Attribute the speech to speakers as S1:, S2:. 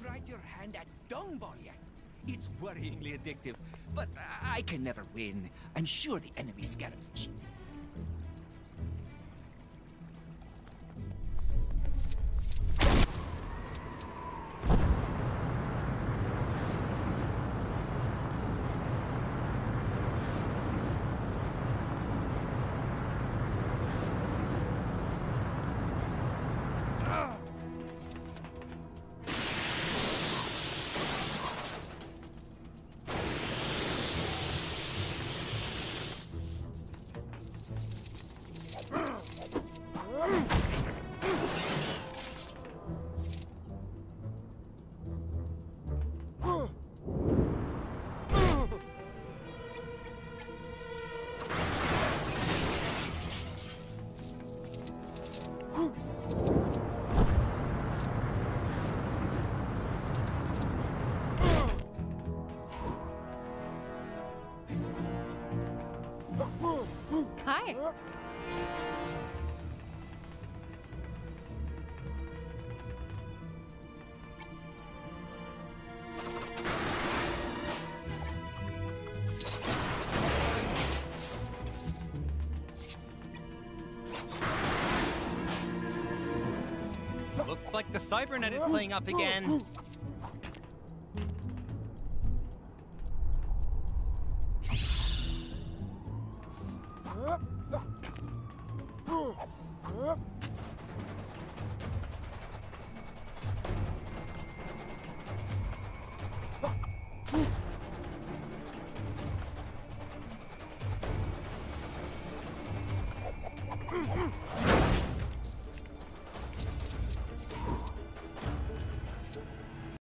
S1: tried your hand at dung ball yet? It's worryingly addictive, but I can never win. I'm sure the enemy scarabs.
S2: Looks like the Cybernet is playing up again. up.